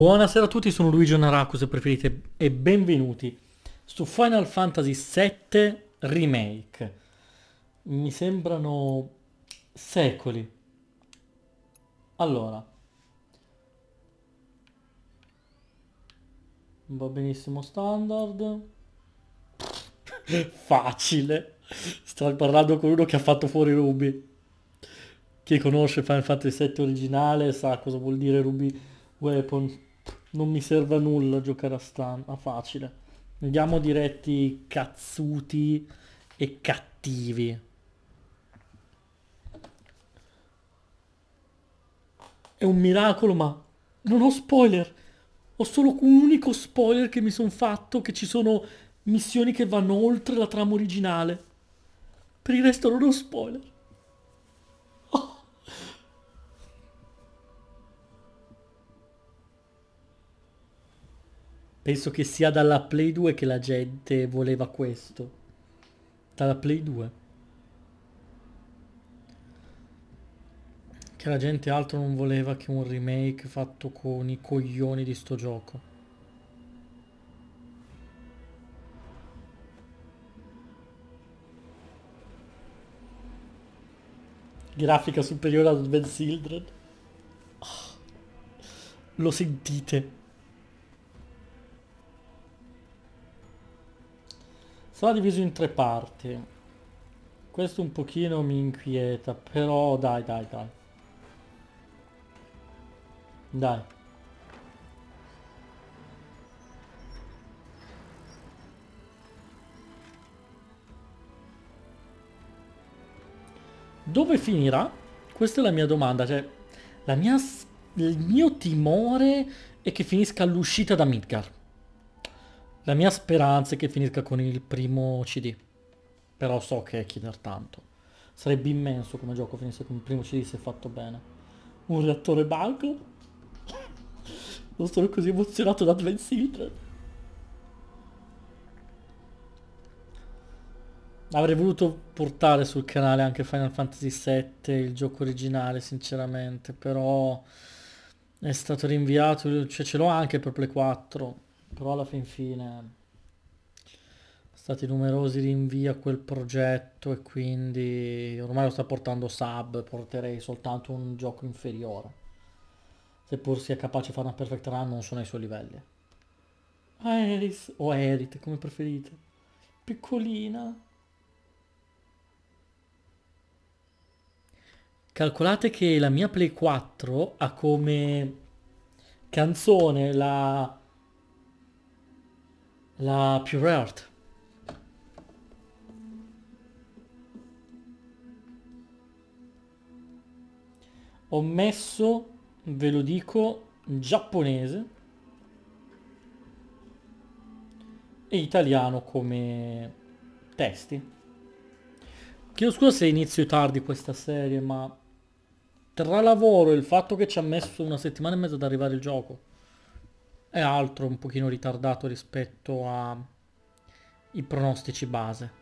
Buonasera a tutti, sono Luigi Naraku se preferite e benvenuti su Final Fantasy VII Remake. Mi sembrano secoli. Allora. Va benissimo standard. Facile. Sto parlando con uno che ha fatto fuori Ruby. Chi conosce Final Fantasy VII originale sa cosa vuol dire Ruby Weapon. Non mi serve a nulla giocare a Stan, a facile. Andiamo diretti cazzuti e cattivi. È un miracolo, ma non ho spoiler. Ho solo un unico spoiler che mi sono fatto, che ci sono missioni che vanno oltre la trama originale. Per il resto non ho spoiler. Penso che sia dalla Play 2 che la gente voleva questo. Dalla Play 2. Che la gente altro non voleva che un remake fatto con i coglioni di sto gioco. Grafica superiore ad Advent Children. Oh, lo sentite? Sarà diviso in tre parti. Questo un pochino mi inquieta, però dai, dai, dai. Dai. Dove finirà? Questa è la mia domanda, cioè la mia, il mio timore è che finisca all'uscita da Midgar. La mia speranza è che finisca con il primo CD. Però so che è chieder tanto. Sarebbe immenso come gioco finisse con il primo CD se fatto bene. Un reattore banco? Non sono così emozionato da Advent Children. Avrei voluto portare sul canale anche Final Fantasy VII, il gioco originale, sinceramente, però è stato rinviato, cioè ce l'ho anche per Play 4, però alla fin fine stati numerosi rinvii a quel progetto e quindi ormai lo sta portando sub, porterei soltanto un gioco inferiore. Seppur sia capace di fare una perfect run non sono ai suoi livelli. Aeris o Erit, come preferite. Piccolina. Calcolate che la mia Play 4 ha come canzone la la Pure Earth. Ho messo, ve lo dico, giapponese e italiano come testi. Chiedo scusa se inizio tardi questa serie, ma tra lavoro e il fatto che ci ha messo una settimana e mezza ad arrivare il gioco è altro un pochino ritardato rispetto ai pronostici base.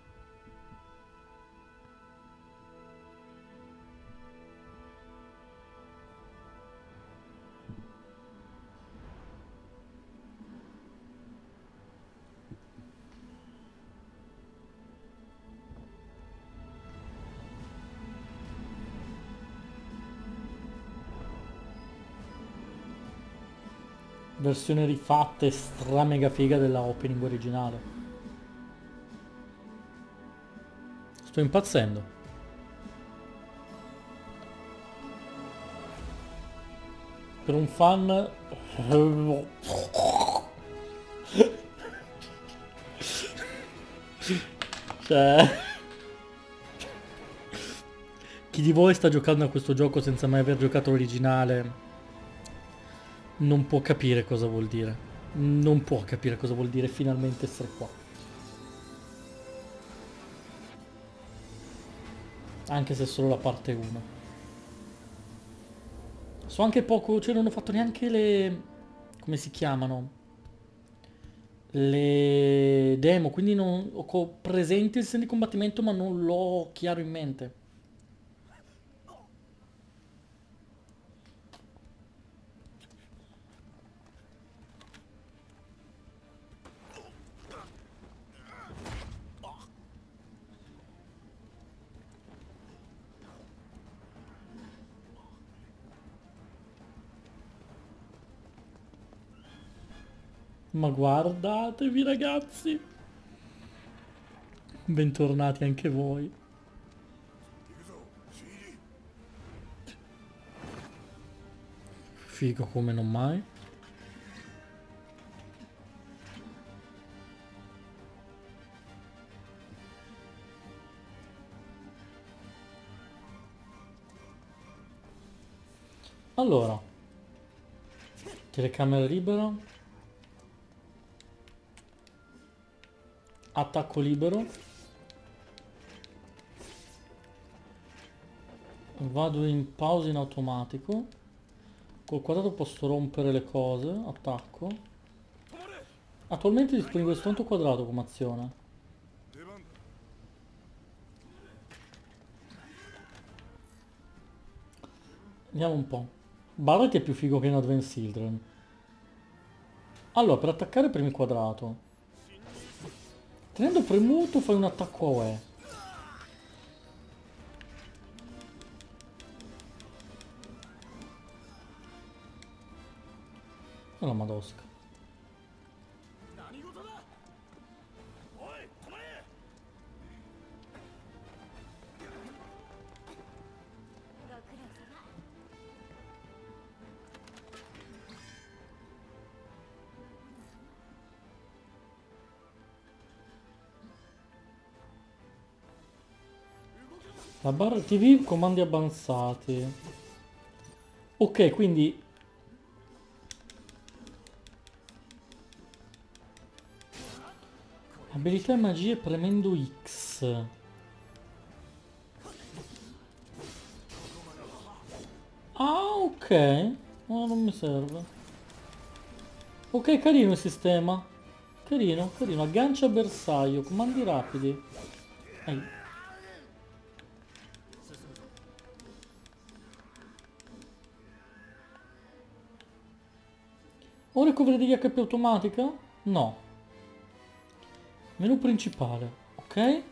Versione rifatta e stra mega figa della opening originale. Sto impazzendo. Per un fan... cioè... Chi di voi sta giocando a questo gioco senza mai aver giocato l'originale non può capire cosa vuol dire. Non può capire cosa vuol dire finalmente essere qua. Anche se è solo la parte 1. So anche poco, cioè non ho fatto neanche le... come si chiamano? Le demo, quindi non ho presente il senso di combattimento ma non l'ho chiaro in mente. Ma guardatevi ragazzi. Bentornati anche voi. Figo come non mai. Allora, telecamera libera, attacco libero. Vado in pausa in automatico. Col quadrato posso rompere le cose attacco. Attualmente disponibile soltanto quadrato come azione. Andiamo un po' Barret è più figo che in Advance Children allora per attaccare premi quadrato. Tenendo premuto fai un attacco a UE. La madosca. La barra TV comandi avanzati. Ok, quindi... Abilità e magie premendo X. Ah, ok. No, non mi serve. Ok, carino il sistema. Carino, carino. Aggancia bersaglio. Comandi rapidi. Ehi. O recovery di HP automatica? No. Menu principale, ok?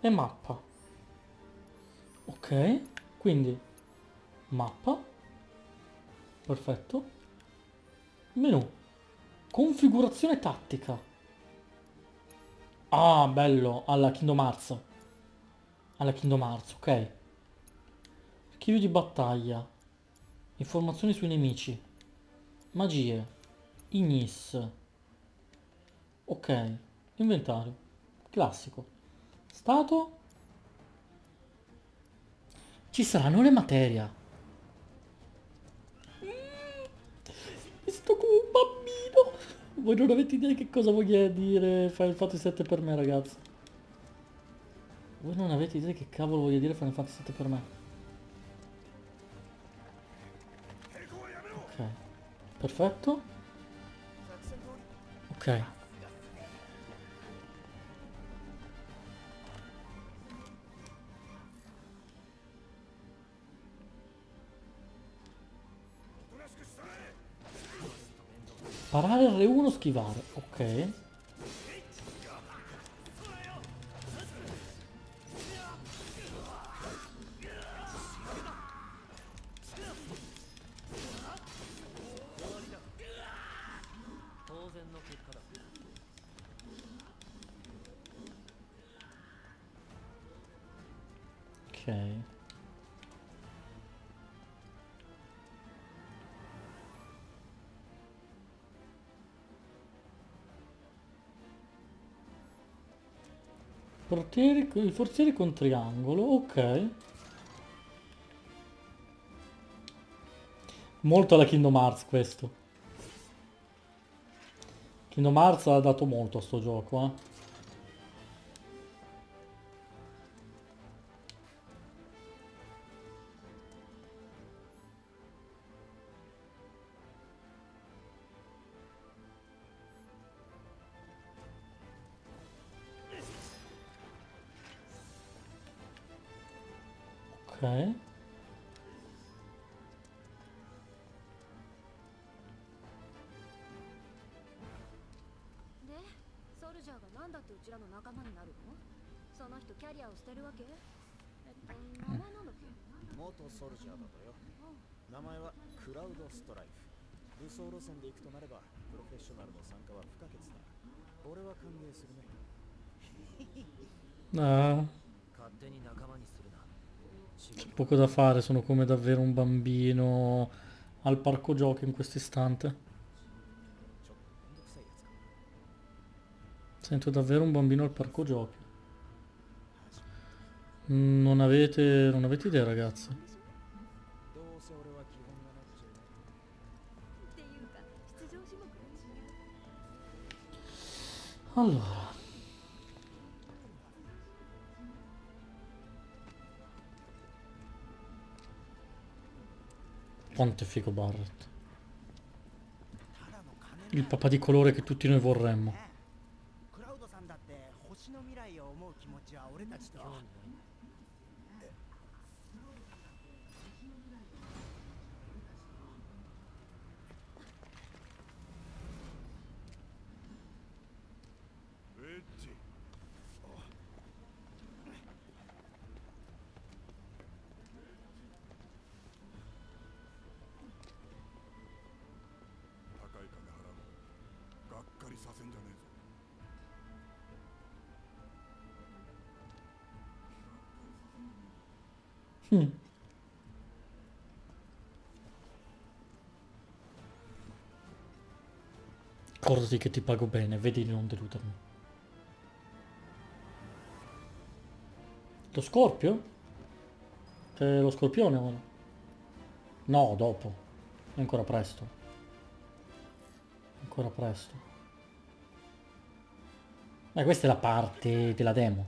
E mappa. Ok, quindi mappa. Perfetto. Menu. Configurazione tattica. Ah, bello, alla Kingdom Hearts. Alla Kingdom Hearts, ok. Archivio di battaglia. Informazioni sui nemici. Magie. Ignis. Ok, inventario, classico. Stato. Ci saranno le materia. Mm, Sto come un bambino. Voi non avete idea che cosa voglia dire Final Fantasy 7 per me, ragazzi. Voi non avete idea che cavolo voglia dire Final Fantasy 7 per me. Ok. Perfetto. Parare R1, schivare. Ok. Portieri, i forzieri con triangolo, ok. Molto alla Kingdom Hearts questo. Kingdom Hearts ha dato molto a sto gioco, eh. るわけえっと名前なんだっけ元ソルジャーだとよ名前はクラウドストライフ 武装路線で行くとなればプロフェッショナルの参加は不可欠だ俺は歓迎するね Ah, 勝手に仲間にするな仕事 poco da fare, sono come davvero un bambino al parco giochi in questo istante. ちょっとめんどくさいやつか Sento davvero un bambino al parco giochi. Non avete, non avete idea ragazzi. Allora. Quanto è figo Barrett. Il papà di colore che tutti noi vorremmo. Mm. Ricordati che ti pago bene, vedi di non deludermi. Lo scorpio? C'è lo scorpione ora? No, dopo. È ancora presto. Ancora presto. Ma questa è la parte della demo.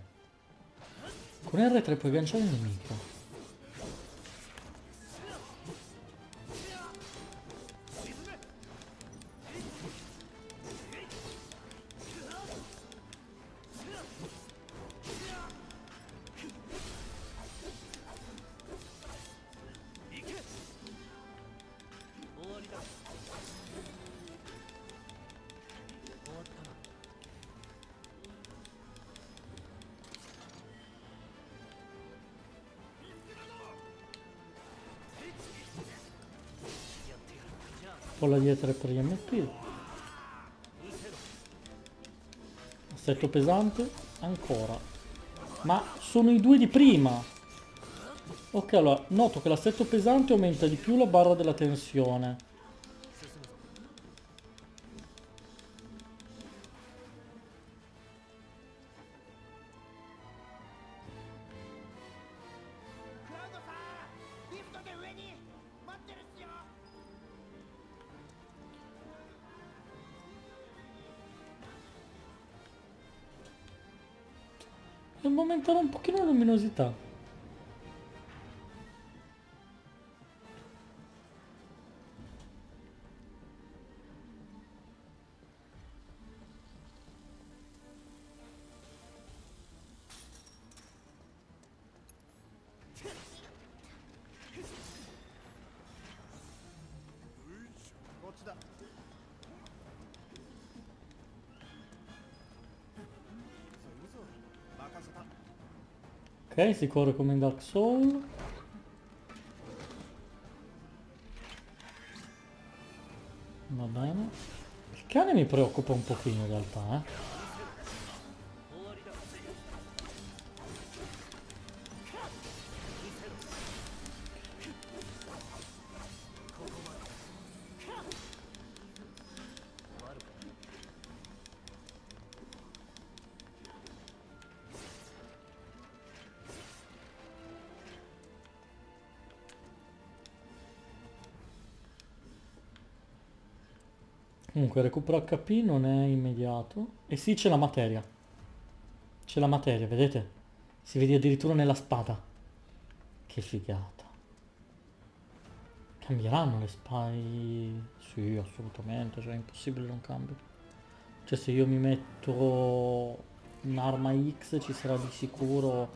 Con R3 puoi agganciare il nemico. Etere per gli MP. Assetto pesante, ancora. Ma sono i due di prima. Ok, allora, noto che l'assetto pesante aumenta di più la barra della tensione.「Devo aumentare un pochino la Si corre come in Dark Soul. Va bene. Il cane mi preoccupa un pochino in realtà, eh. Comunque recupero HP non è immediato. E sì c'è la materia. C'è la materia, vedete? Si vede addirittura nella spada. Che figata. Cambieranno le spade? Sì, assolutamente, cioè è impossibile non cambi. Cioè se io mi metto un'arma X ci sarà di sicuro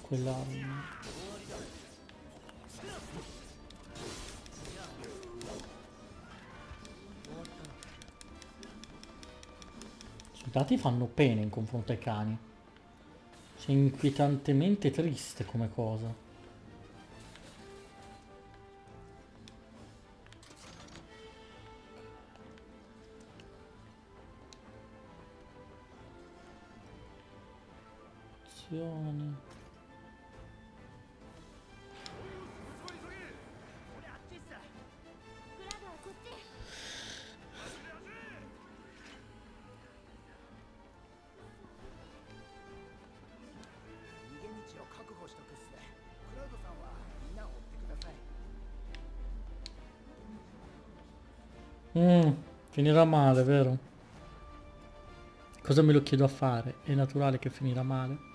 quella... I soldati fanno pena in confronto ai cani. C'è inquietantemente triste come cosa. Mm, finirà male, vero? Cosa me lo chiedo a fare? È naturale che finirà male?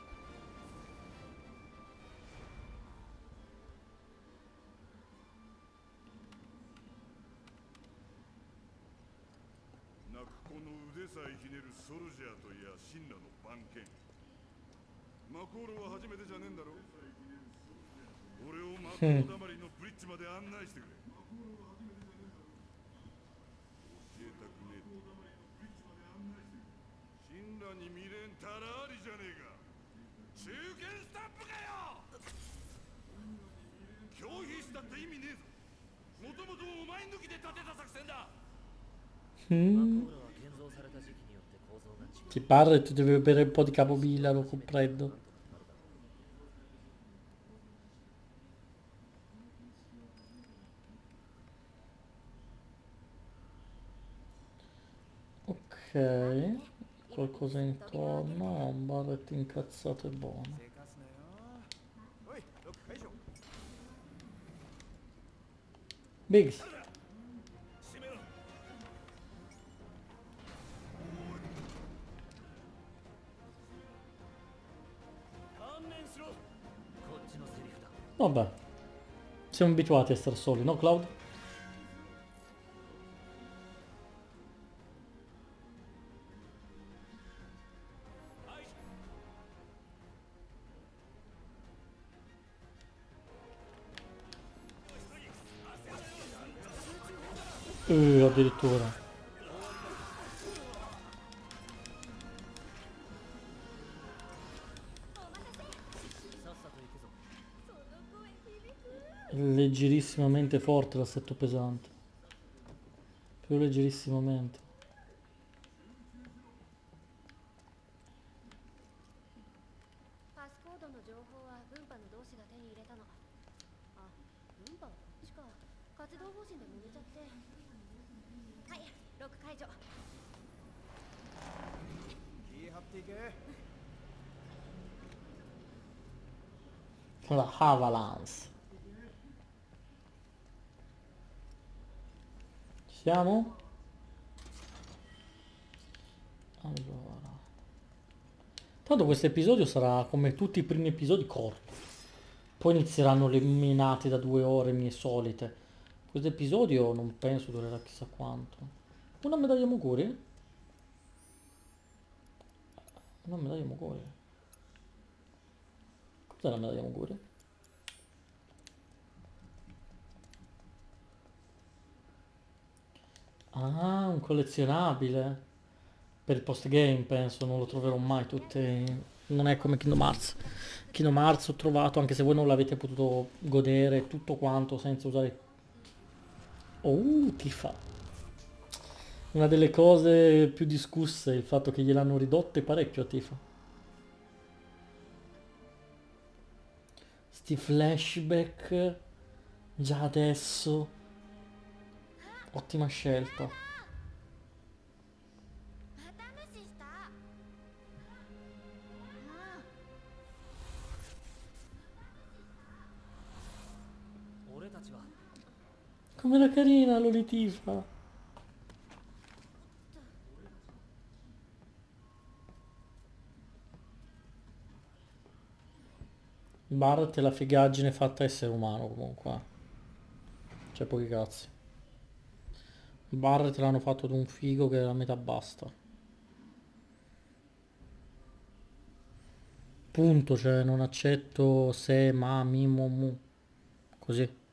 Mm-hmm. Mm. Ti parla e ti devi bere un po' di camomilla, lo comprendo. Ok, qualcosa intorno, un barretto incazzato e buono. Biggs. Vabbè. Siamo abituati a stare soli, no Cloud? Uh, addirittura. Leggerissimamente forte l'assetto pesante. Più leggerissimamente. Ci siamo? Allora. Tanto questo episodio sarà come tutti i primi episodi corto. Poi inizieranno le menate da due ore mie solite. Questo episodio non penso durerà chissà quanto. Una medaglia Moguri? Una medaglia Moguri. Cos'è la medaglia Moguri? Ah, un collezionabile. Per il post game penso, non lo troverò mai tutte... Non è come Kingdom Hearts. Kingdom Hearts ho trovato, anche se voi non l'avete potuto godere tutto quanto senza usare... Oh, Tifa. Una delle cose più discusse è il fatto che gliel'hanno ridotte parecchio a Tifa. Sti flashback già adesso. Ottima scelta. Come la carina l'olitifa. Barat è la figaggine fatta essere umano comunque. Eh. C'è pochi cazzi. Barret l'hanno fatto di un figo che la metà basta. Punto, cioè non accetto se, ma, mi, mo, mu. Così.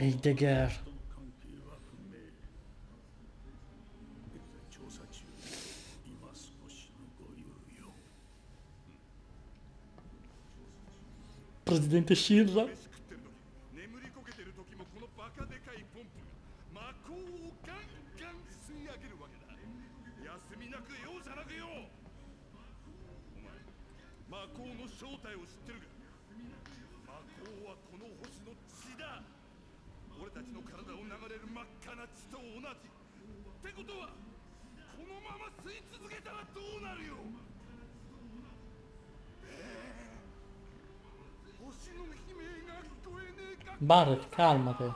こ Presidente Shira. 魔法の正体を知ってるが魔法はこの星の血だ俺たちの体を流れる真っ赤な血と同じってことはこのまま吸い続けたらどうなるよ Barret, calmate.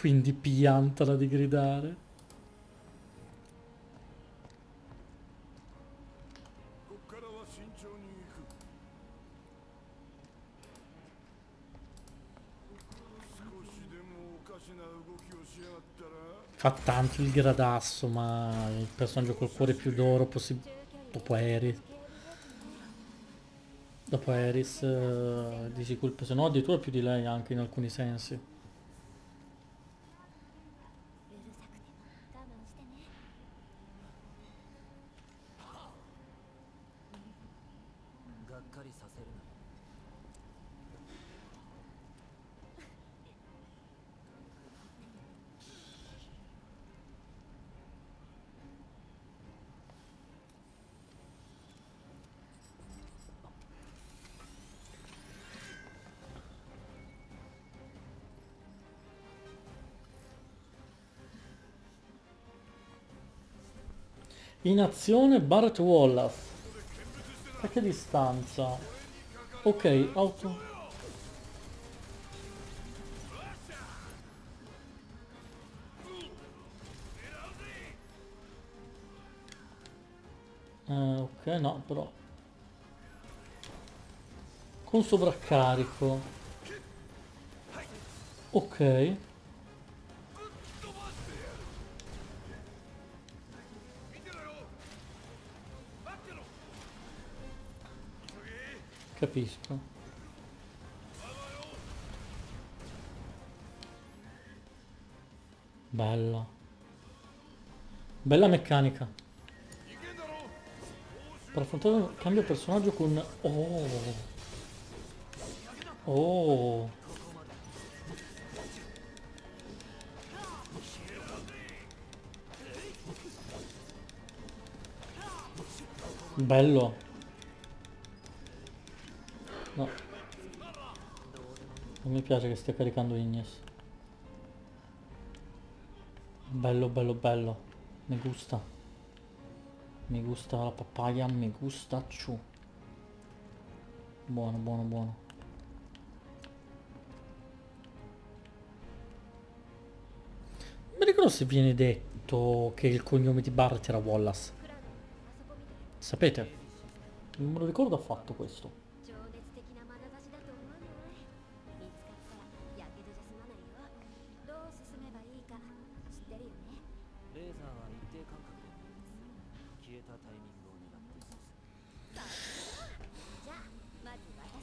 Quindi piantala di gridare. Fa tanto il gradasso, ma il personaggio col cuore più d'oro possibile... dopo Eris. Dopo Eris, eh, di sicuro, se no addirittura più di lei anche in alcuni sensi. In azione Barrett Wallace. A che distanza? Ok, auto. Eh, ok, no, però. Con sovraccarico. Ok. Capisco. Bella. Bella meccanica. Per affrontare cambio personaggio con... Oh! Oh! Bello. Non mi piace che stia caricando Ignis. Bello, bello, bello. Mi gusta. Mi gusta la papaya, mi gusta ciù. Buono, buono, buono. Non mi ricordo se viene detto che il cognome di Barrett era Wallace. Sapete? Non me lo ricordo affatto questo.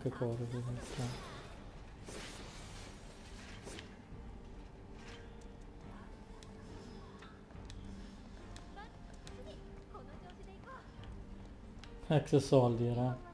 tante cose per mostrare. Ex soldi era.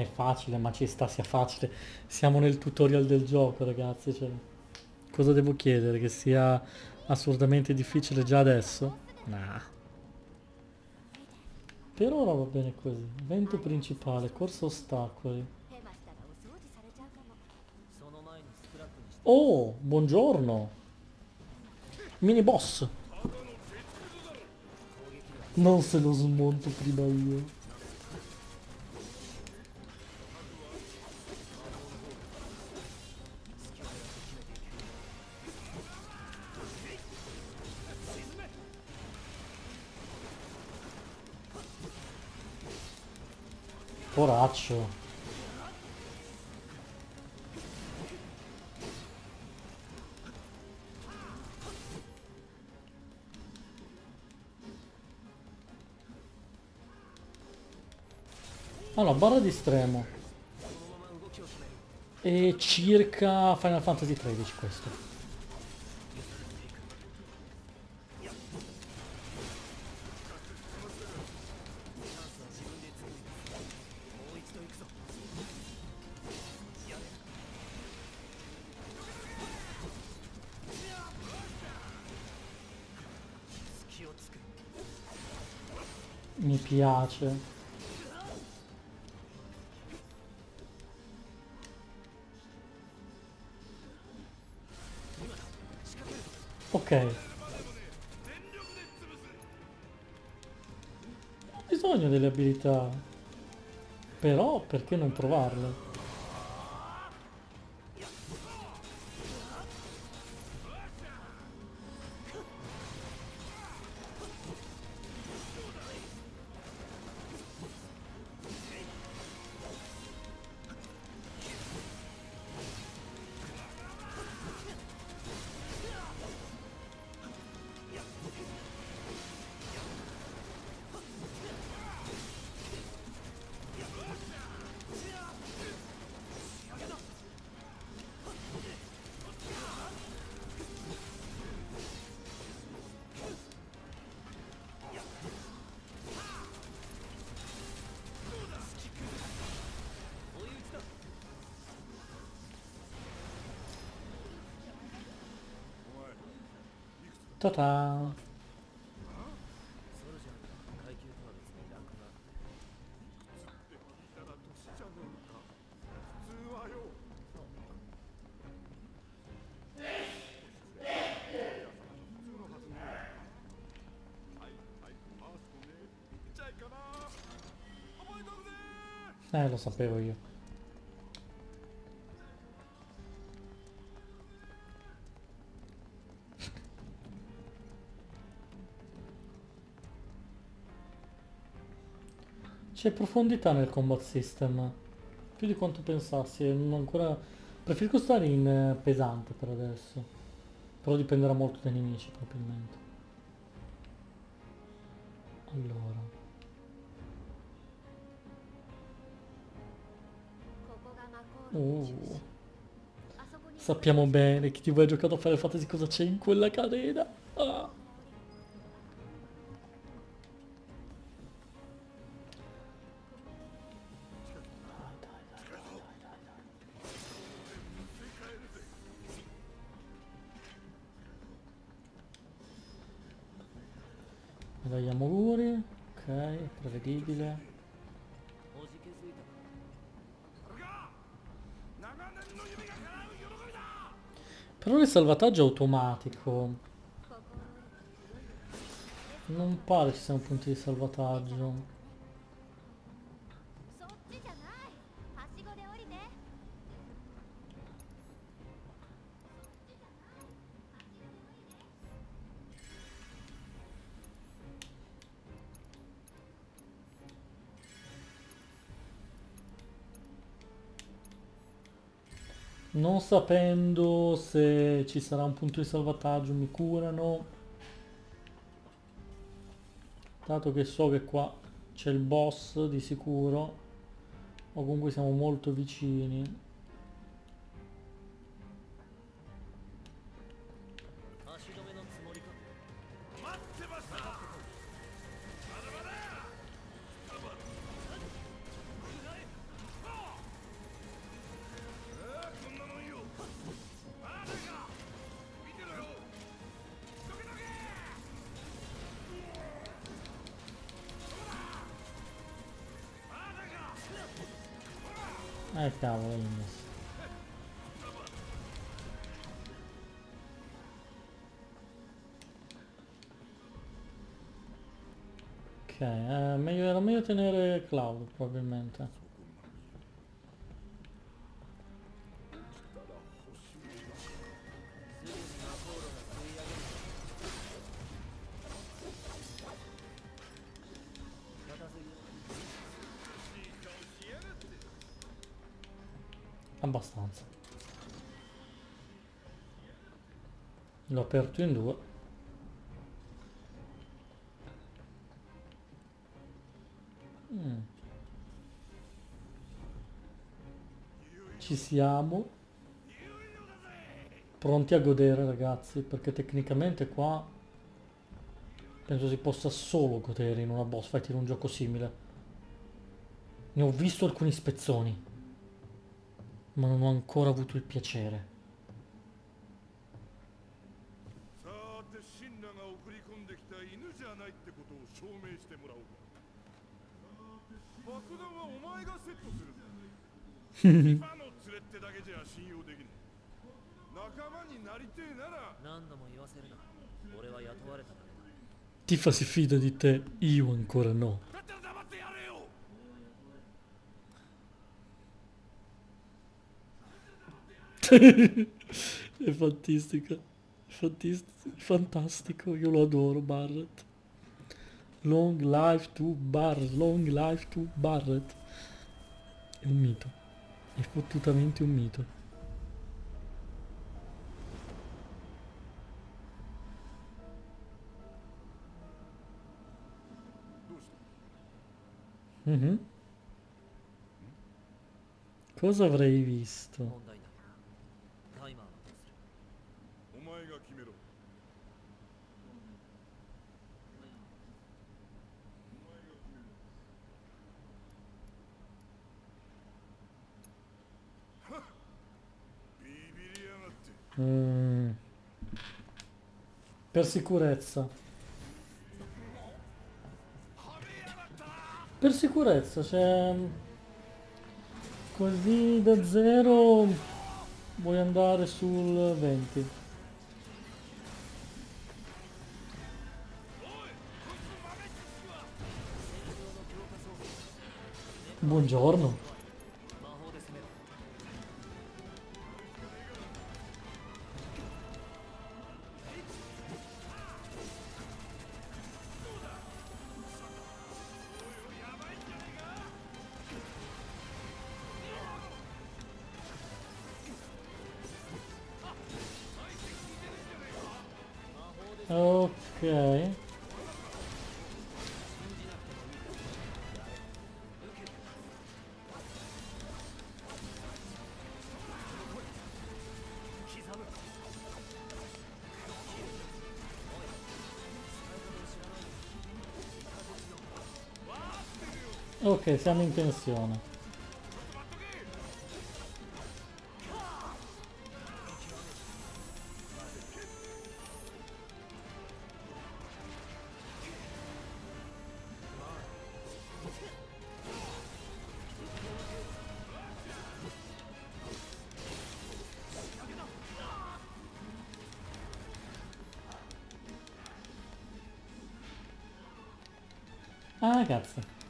è facile, ma ci sta sia facile. Siamo nel tutorial del gioco, ragazzi. Cioè, cosa devo chiedere? Che sia assolutamente difficile già adesso? Nah. Per ora va bene così. Vento principale, corso ostacoli. Oh, buongiorno. Mini boss. Non se lo smonto prima io. Poraccio. Allora, barra di estremo. E circa Final Fantasy XIII questo. Piace. Ok. Ho bisogno delle abilità. Però perché non provarle? トタンえ、lo sapevo io. C'è profondità nel combat system, più di quanto pensassi, Non ancora... Preferisco stare in eh, pesante per adesso, però dipenderà molto dai nemici probabilmente. Allora... Uh. Sappiamo bene chi ti vuoi giocato a fare Fantasy cosa c'è in quella catena. Ah. Però il salvataggio automatico. Non pare ci siano punti di salvataggio. Non sapendo se ci sarà un punto di salvataggio mi curano. Dato che so che qua c'è il boss di sicuro. O comunque siamo molto vicini. Meglio tenere Cloud probabilmente. Abbastanza. L'ho aperto in due. Ci siamo. Pronti a godere ragazzi, perché tecnicamente qua penso si possa solo godere in una boss fight in un gioco simile. Ne ho visto alcuni spezzoni ma non ho ancora avuto il piacere. じゃないってことを証明してもらおうか爆弾はお前がセットするんだ今の連れってだけじゃ信用できねえ仲間になりてえなら何度も言わせるな俺は雇われただけだ Tifa si fida di te, io ancora no. だったら黙ってやれよ È fantastica. Fantis- fantastico, io lo adoro Barret. Long life to Barret, long life to Barret. È un mito. È fottutamente un mito. Mhm. Cosa avrei visto? Mm. Per sicurezza. Per sicurezza, cioè... Così da zero vuoi andare sul 20. Buongiorno. Ok, siamo in tensione. Ah, cazzo.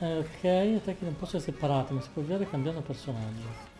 Eh, ok, attacchi non possono essere separati, ma si può avviare cambiando personaggio.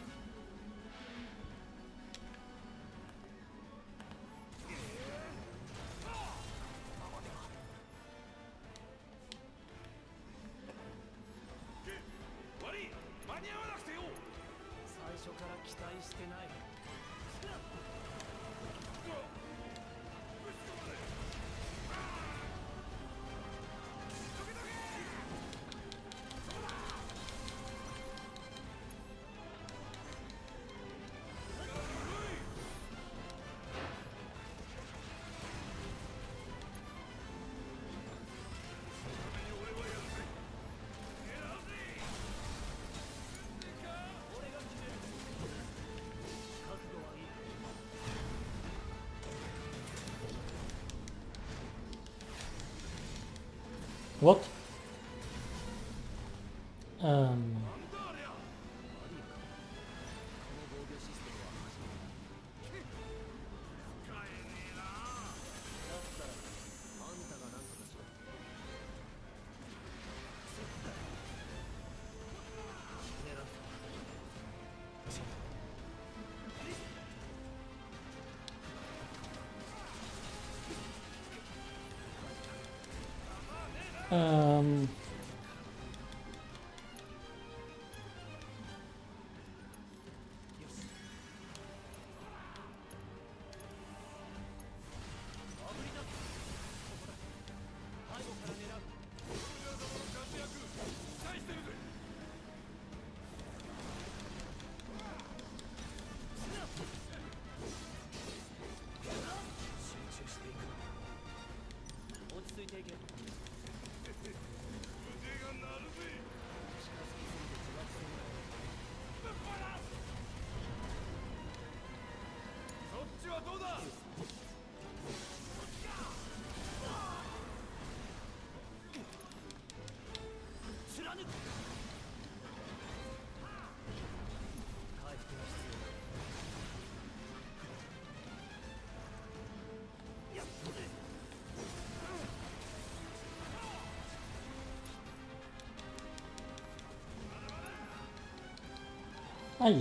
はどうだ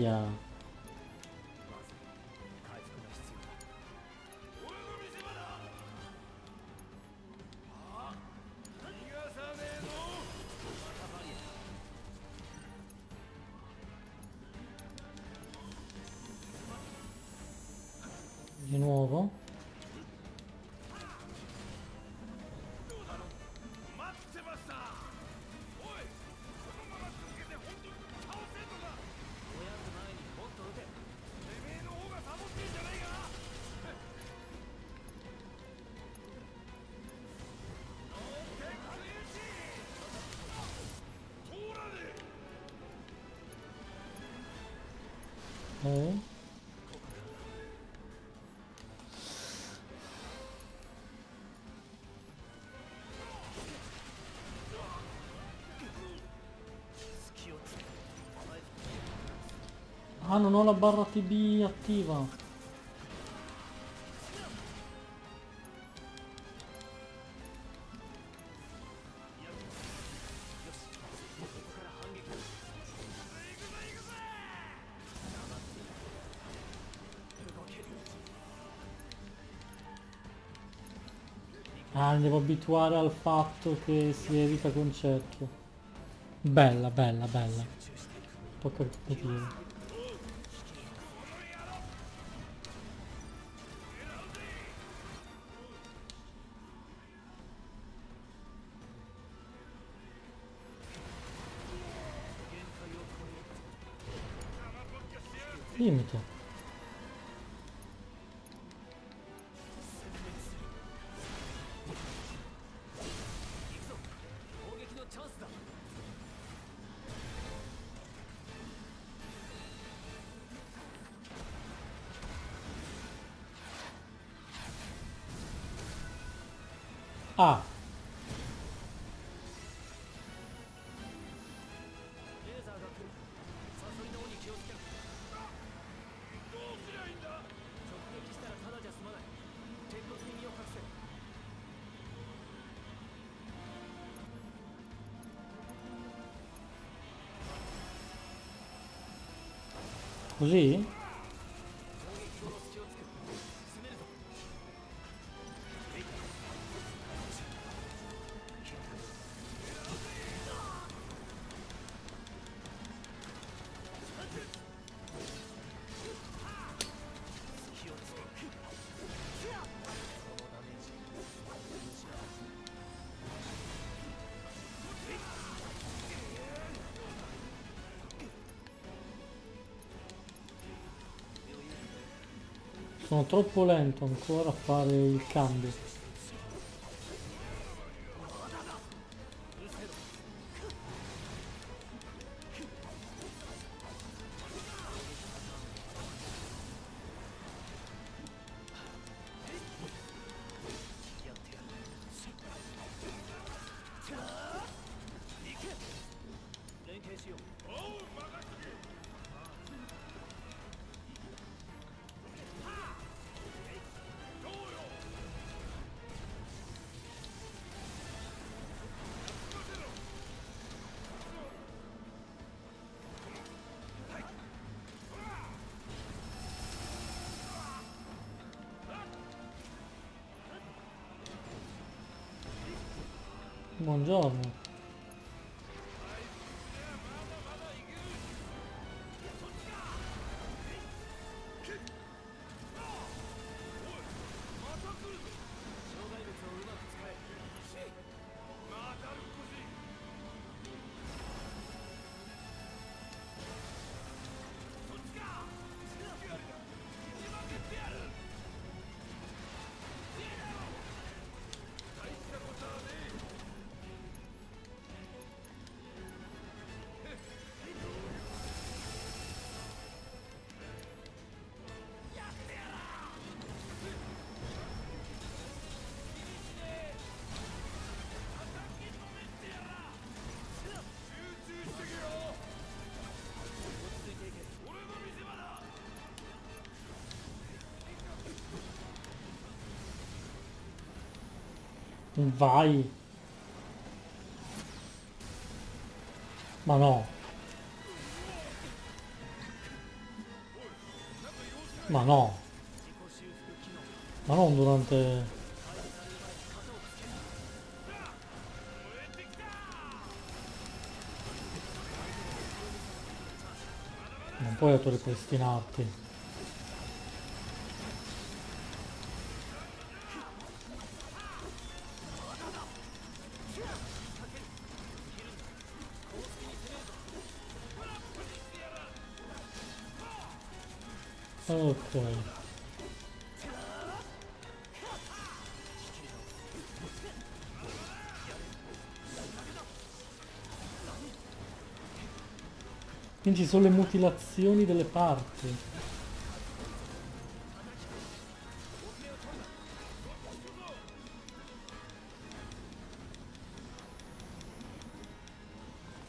や！Oh. Ah, non ho la barra TB attiva. Abituare al fatto che si evita concetto. Bella, bella, bella. Poco capire. リミ così? Sono troppo lento ancora a fare il cambio. Buongiorno. Vai. Ma no. Ma no. Ma non durante... Non puoi autoripristinarti. Ok. Quindi ci sono le mutilazioni delle parti.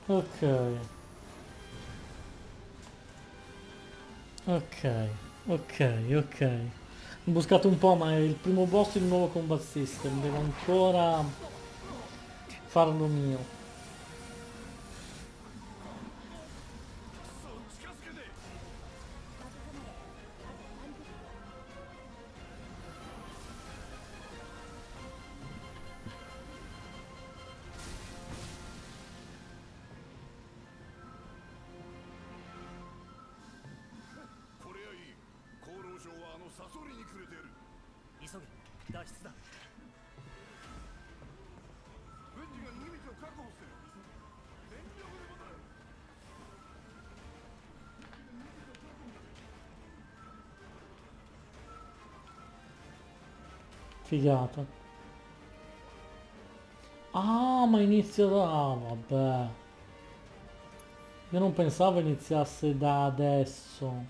Ok. Ok, ok, ok. Ho buscato un po', ma è il primo boss del nuovo combat system. Devo ancora farlo mio. Figata. Ah, ma inizia da... Ah, vabbè. Io non pensavo iniziasse da adesso.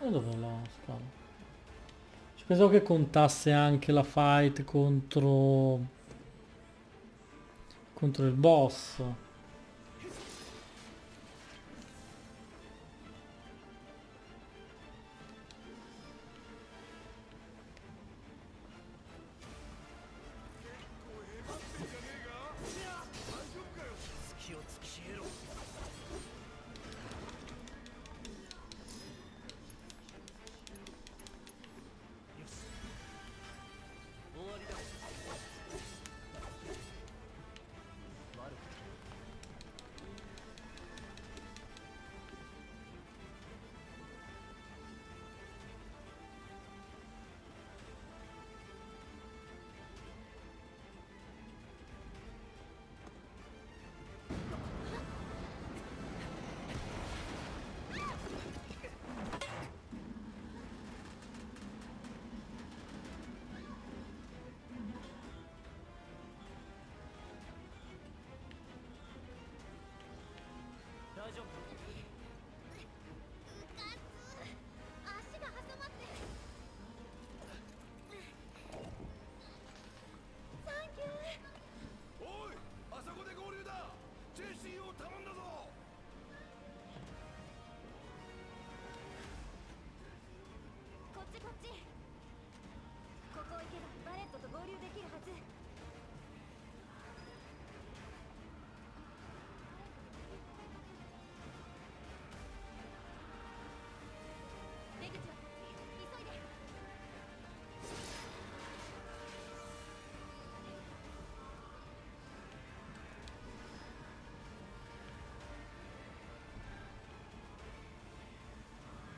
E dov'è la scala? Ci pensavo che contasse anche la fight contro... Contro il boss. 좀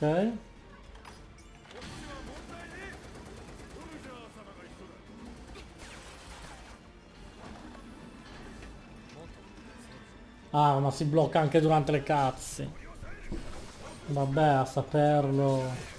Ok. Ah, ma si blocca anche durante le cazzi. Vabbè, a saperlo.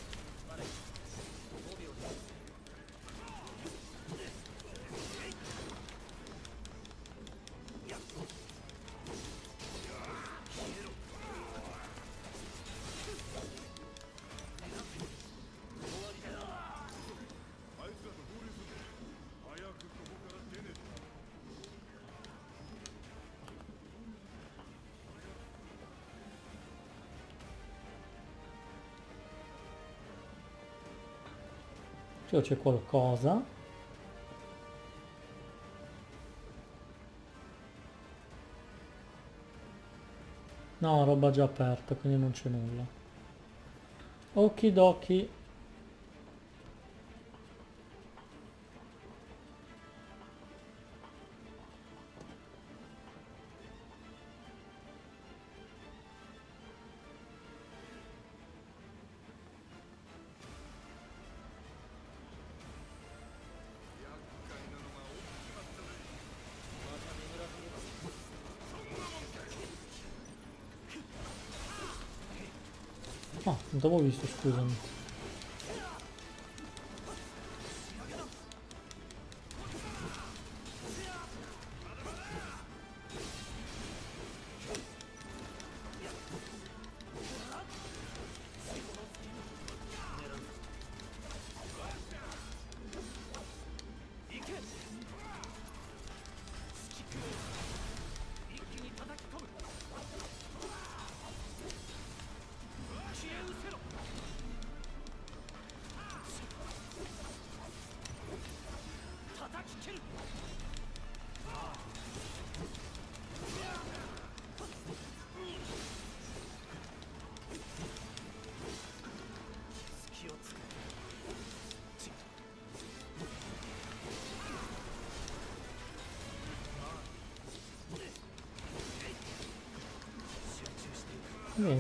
Cioè c'è qualcosa. No, roba già aperta, quindi non c'è nulla. Okidoki. A, domowi jesteś kurzem.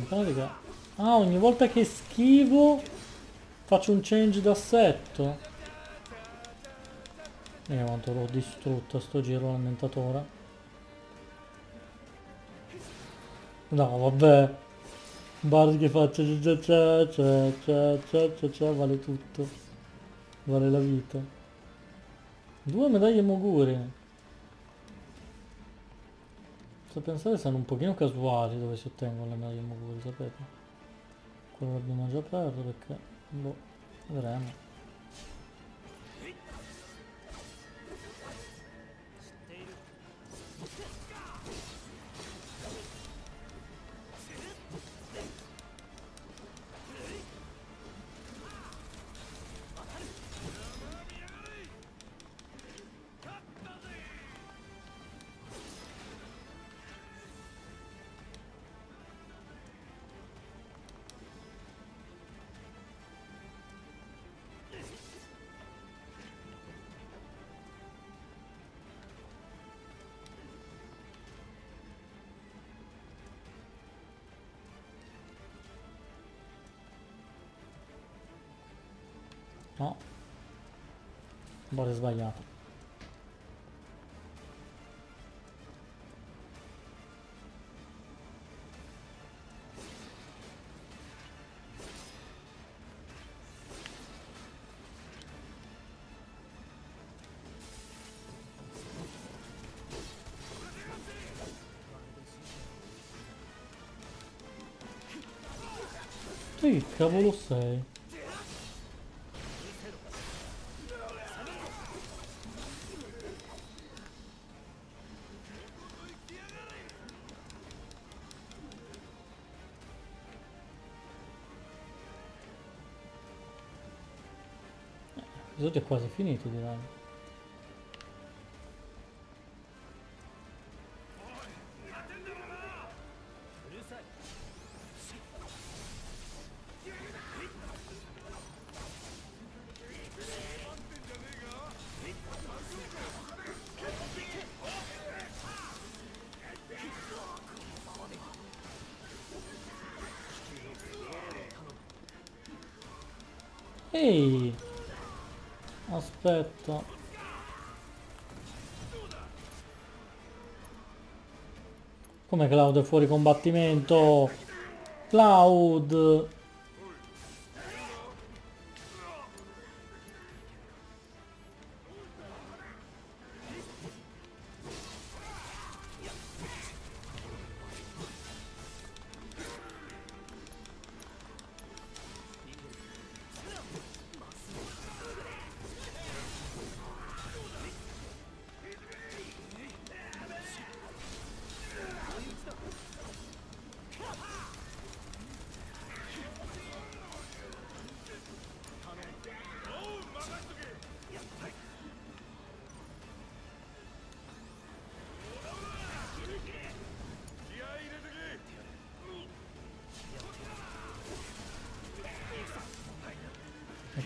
In pratica... Ah, ogni volta che schivo faccio un change d'assetto. E quanto l'ho distrutto sto giro l'ammentatore. No, vabbè. Bard che faccia cia cia cia cia cia cia cia vale tutto. Vale la vita. Due medaglie Moguri. Sto a pensare siano un pochino casuali dove si ottengono le medaglie Moguri, sapete? Quello l'abbiamo già aperto perché... Boh, vedremo. No. Bolle sbagliato. Che cavolo sei? episodio è quasi finito direi. Ehi! Aspetta. Come Cloud è fuori combattimento? Cloud!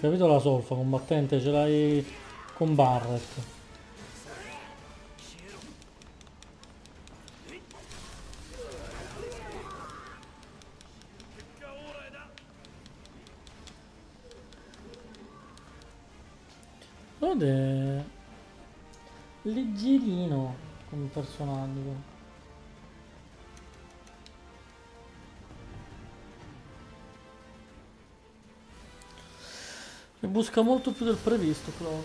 Capito la solfa combattente? Ce l'hai con Barret. Rod è leggerino come personaggio. E busca molto più del previsto, Clown.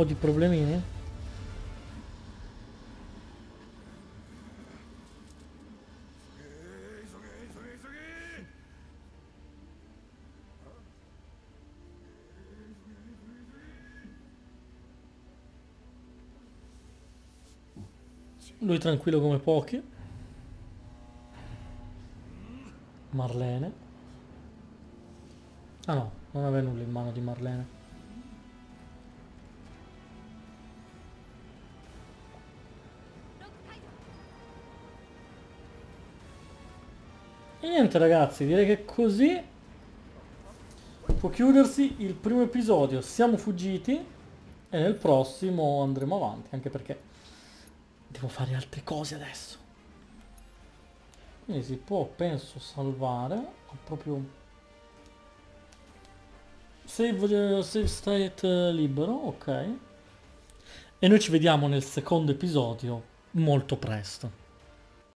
Po' di problemini? Lui tranquillo come pochi. Niente ragazzi, direi che così può chiudersi il primo episodio. Siamo fuggiti e nel prossimo andremo avanti, anche perché devo fare altre cose adesso. Quindi si può, penso, salvare. Ho proprio... Save, save state libero, ok. E noi ci vediamo nel secondo episodio molto presto.